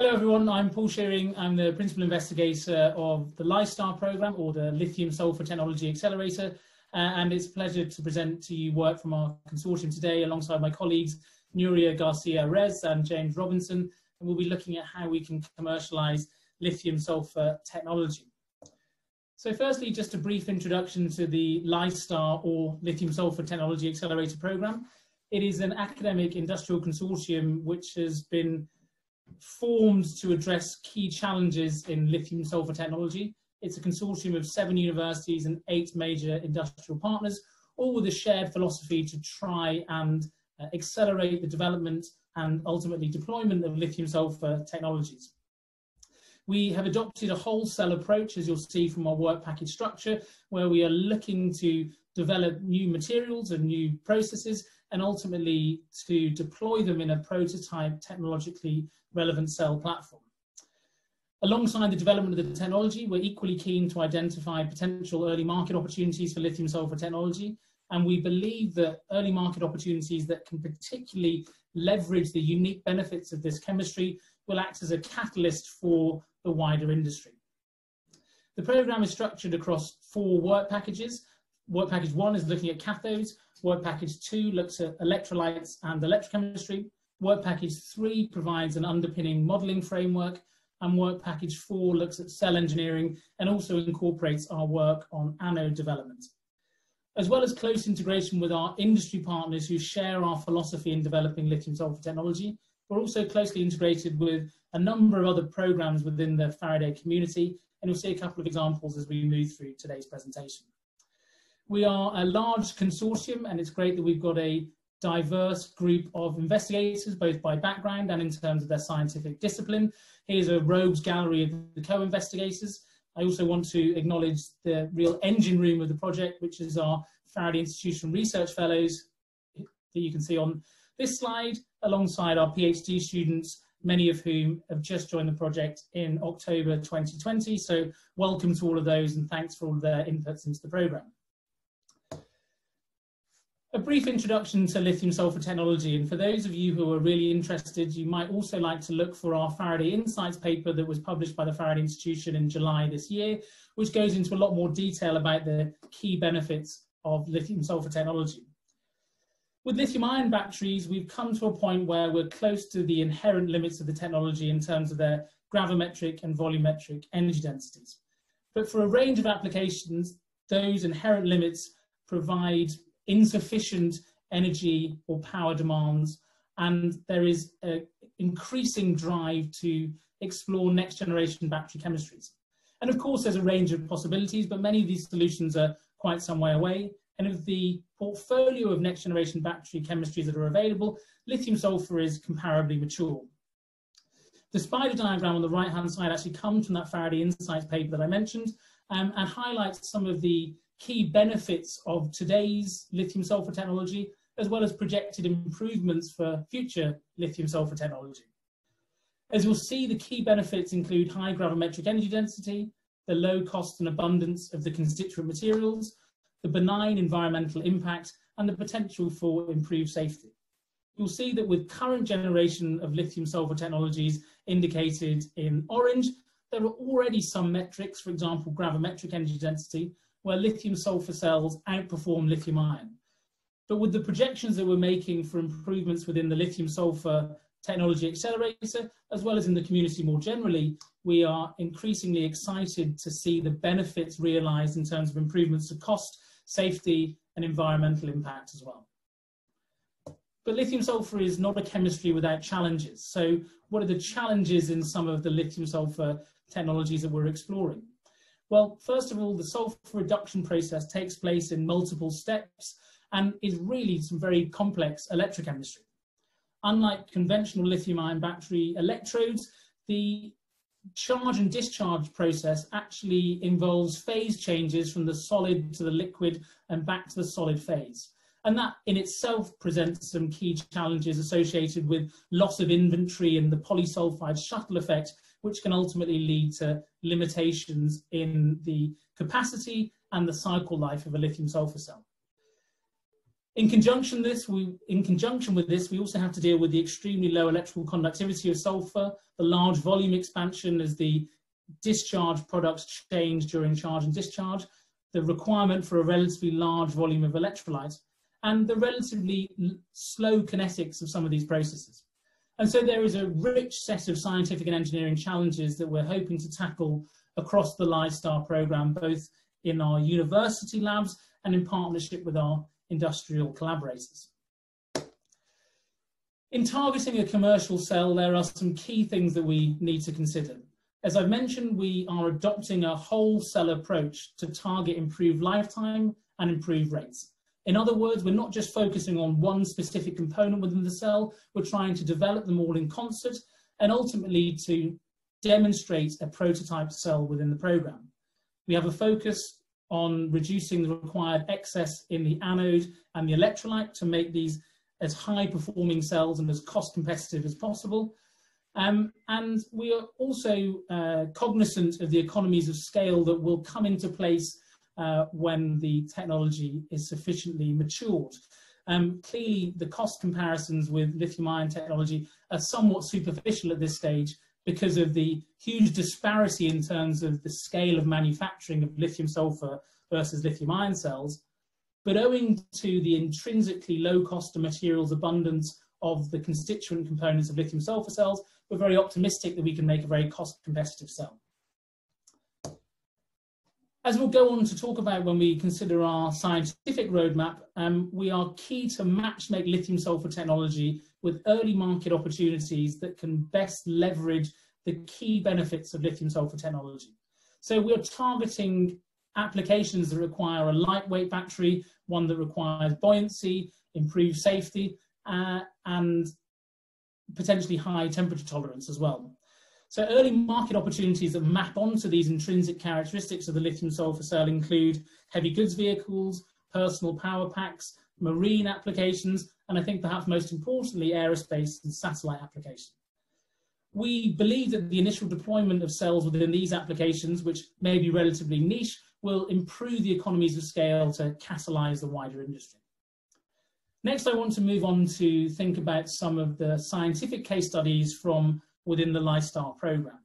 Hello everyone, I'm Paul Shearing. I'm the Principal Investigator of the LISTAR programme or the Lithium Sulfur Technology Accelerator uh, and it's a pleasure to present to you work from our consortium today alongside my colleagues Nuria Garcia Araez and James Robinson and we'll be looking at how we can commercialise lithium sulfur technology. So firstly, just a brief introduction to the LISTAR or Lithium Sulfur Technology Accelerator Programme. It is an academic industrial consortium which has been formed to address key challenges in lithium sulfur technology. It's a consortium of seven universities and eight major industrial partners, all with a shared philosophy to try and uh, accelerate the development and ultimately deployment of lithium sulfur technologies. We have adopted a whole cell approach, as you'll see from our work package structure, where we are looking to develop new materials and new processes and ultimately to deploy them in a prototype technologically relevant cell platform. Alongside the development of the technology, we're equally keen to identify potential early market opportunities for lithium sulfur technology. And we believe that early market opportunities that can particularly leverage the unique benefits of this chemistry will act as a catalyst for the wider industry. The program is structured across four work packages. Work package one is looking at cathodes. Work package two looks at electrolytes and electrochemistry. Work package three provides an underpinning modeling framework and work package four looks at cell engineering and also incorporates our work on anode development. As well as close integration with our industry partners who share our philosophy in developing lithium sulfur technology, we're also closely integrated with a number of other programs within the Faraday community, and you'll see a couple of examples as we move through today's presentation. We are a large consortium, and it's great that we've got a diverse group of investigators, both by background and in terms of their scientific discipline. Here's a rogues gallery of the co-investigators. I also want to acknowledge the real engine room of the project, which is our Faraday Institution Research Fellows that you can see on this slide, alongside our PhD students, many of whom have just joined the project in October 2020. So welcome to all of those and thanks for all of their inputs into the programme. A brief introduction to lithium sulfur technology, and for those of you who are really interested, you might also like to look for our Faraday Insights paper that was published by the Faraday Institution in July this year, which goes into a lot more detail about the key benefits of lithium sulfur technology. With lithium ion batteries, we've come to a point where we're close to the inherent limits of the technology in terms of their gravimetric and volumetric energy densities. But for a range of applications, those inherent limits provide insufficient energy or power demands, and there is an increasing drive to explore next generation battery chemistries. And of course, there's a range of possibilities, but many of these solutions are quite some way away. And of the portfolio of next generation battery chemistries that are available, lithium sulfur is comparably mature. The spider diagram on the right hand side actually comes from that Faraday Insights paper that I mentioned um, and highlights some of the key benefits of today's lithium sulfur technology, as well as projected improvements for future lithium sulfur technology. As you'll see, the key benefits include high gravimetric energy density, the low cost and abundance of the constituent materials, the benign environmental impact, and the potential for improved safety. You'll see that with current generation of lithium sulfur technologies indicated in orange, there are already some metrics, for example, gravimetric energy density, where lithium sulfur cells outperform lithium ion. But with the projections that we're making for improvements within the lithium sulfur technology accelerator, as well as in the community more generally, we are increasingly excited to see the benefits realized in terms of improvements to cost, safety, and environmental impact as well. But lithium sulfur is not a chemistry without challenges. So what are the challenges in some of the lithium sulfur technologies that we're exploring? Well, first of all, the sulfur reduction process takes place in multiple steps and is really some very complex electrochemistry. Unlike conventional lithium ion battery electrodes, the charge and discharge process actually involves phase changes from the solid to the liquid and back to the solid phase. And that in itself presents some key challenges associated with loss of inventory and the polysulfide shuttle effect, which can ultimately lead to limitations in the capacity and the cycle life of a lithium sulfur cell. In conjunction, this, we, in conjunction with this, we also have to deal with the extremely low electrical conductivity of sulfur, the large volume expansion as the discharge products change during charge and discharge, the requirement for a relatively large volume of electrolyte, and the relatively slow kinetics of some of these processes. And so there is a rich set of scientific and engineering challenges that we're hoping to tackle across the LISTAR program, both in our university labs and in partnership with our industrial collaborators. In targeting a commercial cell, there are some key things that we need to consider. As I've mentioned, we are adopting a whole cell approach to target improved lifetime and improved rates. In other words, we're not just focusing on one specific component within the cell, we're trying to develop them all in concert and ultimately to demonstrate a prototype cell within the program. We have a focus on reducing the required excess in the anode and the electrolyte to make these as high performing cells and as cost competitive as possible. Um, and we are also uh, cognizant of the economies of scale that will come into place uh, when the technology is sufficiently matured. Um, clearly, the cost comparisons with lithium ion technology are somewhat superficial at this stage, because of the huge disparity in terms of the scale of manufacturing of lithium sulfur versus lithium ion cells. But owing to the intrinsically low cost of materials abundance of the constituent components of lithium sulfur cells, we're very optimistic that we can make a very cost competitive cell. As we'll go on to talk about when we consider our scientific roadmap, um, we are key to match make lithium sulfur technology with early market opportunities that can best leverage the key benefits of lithium sulfur technology. So we're targeting applications that require a lightweight battery, one that requires buoyancy, improved safety, uh, and potentially high temperature tolerance as well. So early market opportunities that map onto these intrinsic characteristics of the lithium sulfur cell include heavy goods vehicles, personal power packs, marine applications, and I think perhaps most importantly, aerospace and satellite applications. We believe that the initial deployment of cells within these applications, which may be relatively niche, will improve the economies of scale to catalyze the wider industry. Next, I want to move on to think about some of the scientific case studies from within the LISTAR program.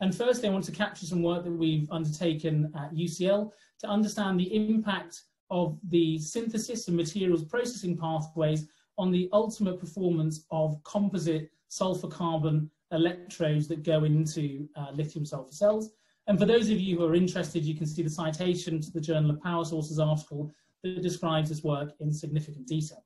And firstly, I want to capture some work that we've undertaken at UCL to understand the impact of the synthesis and materials processing pathways on the ultimate performance of composite sulfur carbon electrodes that go into uh, lithium sulfur cells. And for those of you who are interested, you can see the citation to the Journal of Power Sources article that describes this work in significant detail.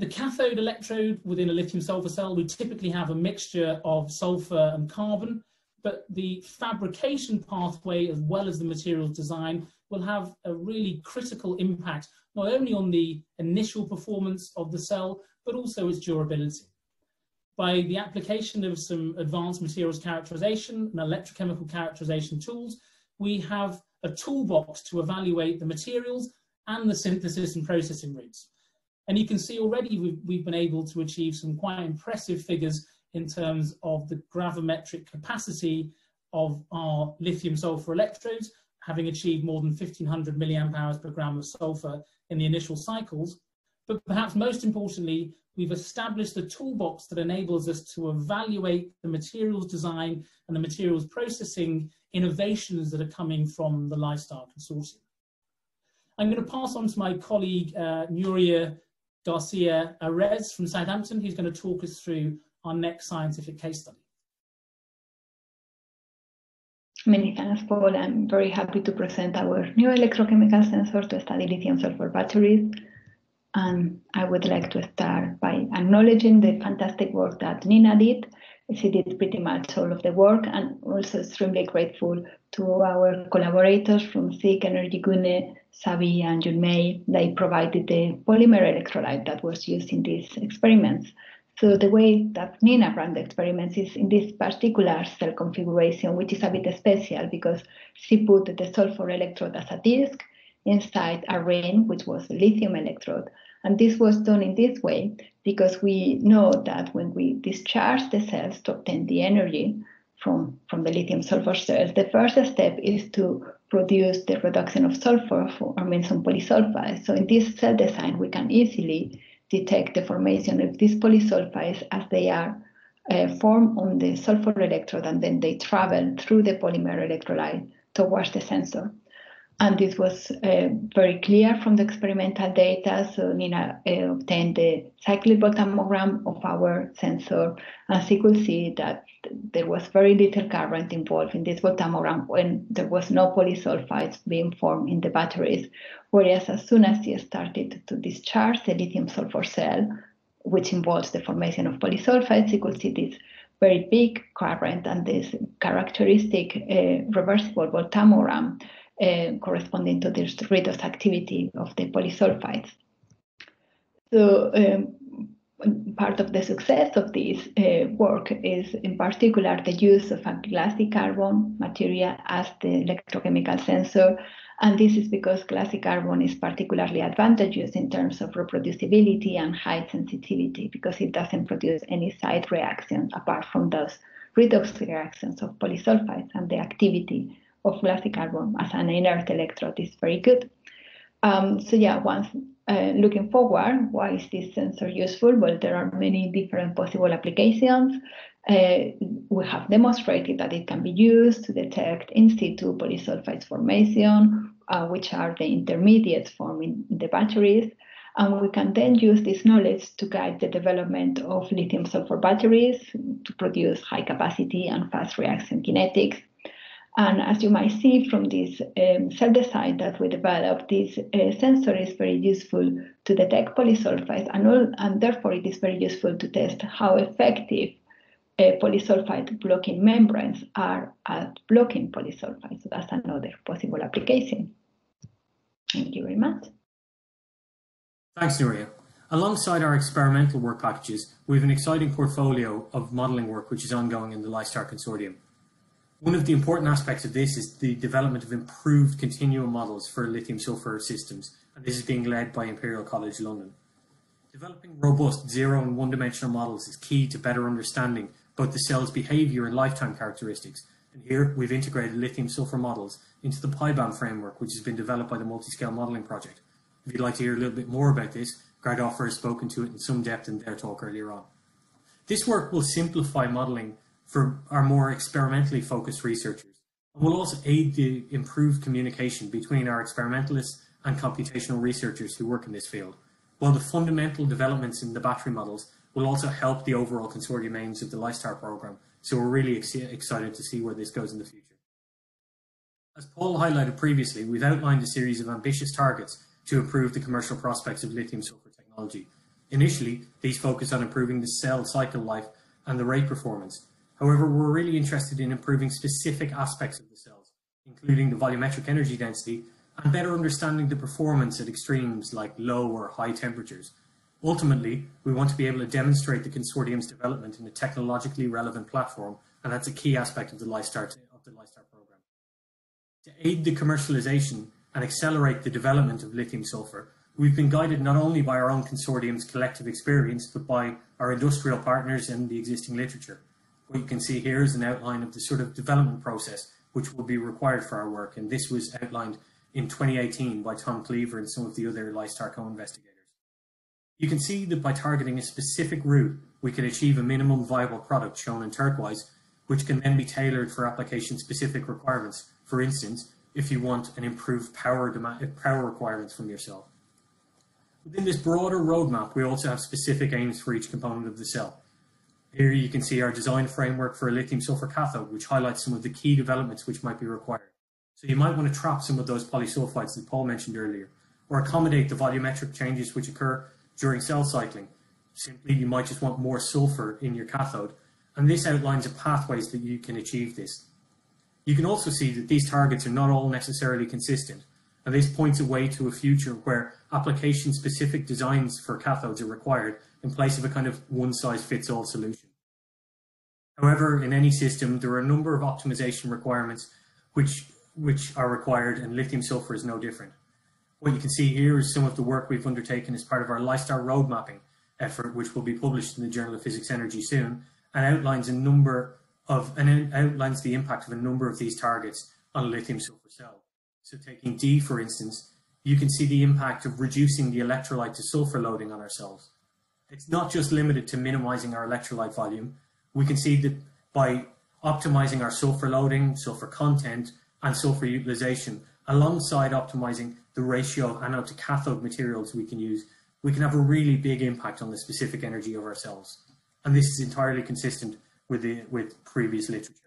The cathode electrode within a lithium sulfur cell, we typically have a mixture of sulfur and carbon, but the fabrication pathway as well as the materials design will have a really critical impact, not only on the initial performance of the cell, but also its durability. By the application of some advanced materials characterization and electrochemical characterization tools, we have a toolbox to evaluate the materials and the synthesis and processing routes. And you can see already we've, we've been able to achieve some quite impressive figures in terms of the gravimetric capacity of our lithium sulfur electrodes, having achieved more than 1500 milliamp hours per gram of sulfur in the initial cycles. But perhaps most importantly, we've established a toolbox that enables us to evaluate the materials design and the materials processing innovations that are coming from the LISTAR Consortium. I'm going to pass on to my colleague, uh, Nuria Garcia Araez from Southampton, who's going to talk us through our next scientific case study. Many thanks, Paul. I'm very happy to present our new electrochemical sensor to study lithium sulfur batteries. And I would like to start by acknowledging the fantastic work that Nina did. She did pretty much all of the work and also extremely grateful to our collaborators from CIC, Energy Gune, Sabi, and Junmei. They provided the polymer electrolyte that was used in these experiments. So the way that Nina ran the experiments is in this particular cell configuration, which is a bit special because she put the sulfur electrode as a disk inside a ring, which was a lithium electrode. And this was done in this way because we know that when we discharge the cells to obtain the energy from, from the lithium sulfur cells, the first step is to produce the reduction of sulfur for, some polysulfides. So in this cell design, we can easily detect the formation of these polysulfides as they are uh, formed on the sulfur electrode and then they travel through the polymer electrolyte towards the sensor. And this was uh, very clear from the experimental data. So Nina uh, obtained the cyclic voltammogram of our sensor, and she could see that there was very little current involved in this voltammogram when there was no polysulfides being formed in the batteries. Whereas as soon as she started to discharge the lithium sulfur cell, which involves the formation of polysulfides, you could see this very big current and this characteristic uh, reversible voltammogram uh, corresponding to this redox activity of the polysulfides. So um, part of the success of this uh, work is in particular the use of a glassy carbon material as the electrochemical sensor. And this is because glassy carbon is particularly advantageous in terms of reproducibility and high sensitivity because it doesn't produce any side reactions apart from those redox reactions of polysulfides and the activity of glassy carbon as an inert electrode is very good. Um, so yeah, once uh, looking forward, why is this sensor useful? Well, there are many different possible applications. Uh, we have demonstrated that it can be used to detect in situ polysulfides formation, uh, which are the intermediates forming the batteries. And we can then use this knowledge to guide the development of lithium sulfur batteries to produce high capacity and fast reaction kinetics and as you might see from this um, cell design that we developed, this uh, sensor is very useful to detect polysulfides, and, all, and therefore it is very useful to test how effective uh, polysulfide blocking membranes are at blocking polysulfides. So that's another possible application. Thank you very much. Thanks, Nuria. Alongside our experimental work packages, we have an exciting portfolio of modelling work which is ongoing in the LISTAR Consortium. One of the important aspects of this is the development of improved continuum models for lithium sulfur systems, and this is being led by Imperial College London. Developing robust zero and one dimensional models is key to better understanding both the cell's behavior and lifetime characteristics. And here we've integrated lithium sulfur models into the PyBaMM framework, which has been developed by the Multiscale Modeling Project. If you'd like to hear a little bit more about this, Greg Offer has spoken to it in some depth in their talk earlier on. This work will simplify modeling for our more experimentally focused researchers and will also aid the improved communication between our experimentalists and computational researchers who work in this field, while the fundamental developments in the battery models will also help the overall consortium aims of the LISTAR program. So we're really ex excited to see where this goes in the future. As Paul highlighted previously, we've outlined a series of ambitious targets to improve the commercial prospects of lithium sulfur technology. Initially, these focus on improving the cell cycle life and the rate performance, However, we're really interested in improving specific aspects of the cells, including the volumetric energy density and better understanding the performance at extremes like low or high temperatures. Ultimately, we want to be able to demonstrate the consortium's development in a technologically relevant platform, and that's a key aspect of the LISTAR, of the program. To aid the commercialization and accelerate the development of lithium sulfur, we've been guided not only by our own consortium's collective experience, but by our industrial partners and the existing literature. What you can see here is an outline of the sort of development process which will be required for our work, and this was outlined in 2018 by Tom Cleaver and some of the other LISTAR co-investigators. You can see that by targeting a specific route, we can achieve a minimum viable product shown in turquoise, which can then be tailored for application-specific requirements. For instance, if you want an improved power, uh, power requirements from your cell. Within this broader roadmap, we also have specific aims for each component of the cell. Here you can see our design framework for a lithium sulfur cathode, which highlights some of the key developments which might be required. So you might want to trap some of those polysulfides that Paul mentioned earlier, or accommodate the volumetric changes which occur during cell cycling. Simply, you might just want more sulfur in your cathode, and this outlines the pathways that you can achieve this. You can also see that these targets are not all necessarily consistent, and this points a way to a future where application-specific designs for cathodes are required in place of a kind of one-size-fits-all solution. However, in any system, there are a number of optimization requirements which, which are required, and lithium sulfur is no different. What you can see here is some of the work we've undertaken as part of our LISTAR road mapping effort, which will be published in the Journal of Physics Energy soon, and outlines a number of and outlines the impact of a number of these targets on a lithium sulfur cell. So taking D, for instance, you can see the impact of reducing the electrolyte to sulfur loading on our cells. It's not just limited to minimizing our electrolyte volume. We can see that by optimizing our sulfur loading, sulfur content, and sulfur utilization, alongside optimizing the ratio of anode to cathode materials we can use, we can have a really big impact on the specific energy of our cells. And this is entirely consistent with, the, with previous literature.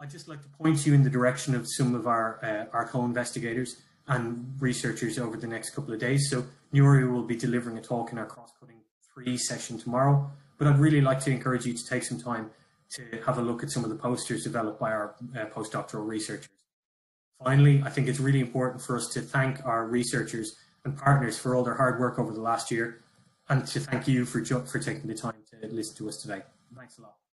I'd just like to point you in the direction of some of our, uh, our co-investigators and researchers over the next couple of days. So Nuria will be delivering a talk in our cross-cutting three session tomorrow, but I'd really like to encourage you to take some time to have a look at some of the posters developed by our uh, postdoctoral researchers. Finally, I think it's really important for us to thank our researchers and partners for all their hard work over the last year and to thank you for, for taking the time to listen to us today. Thanks a lot.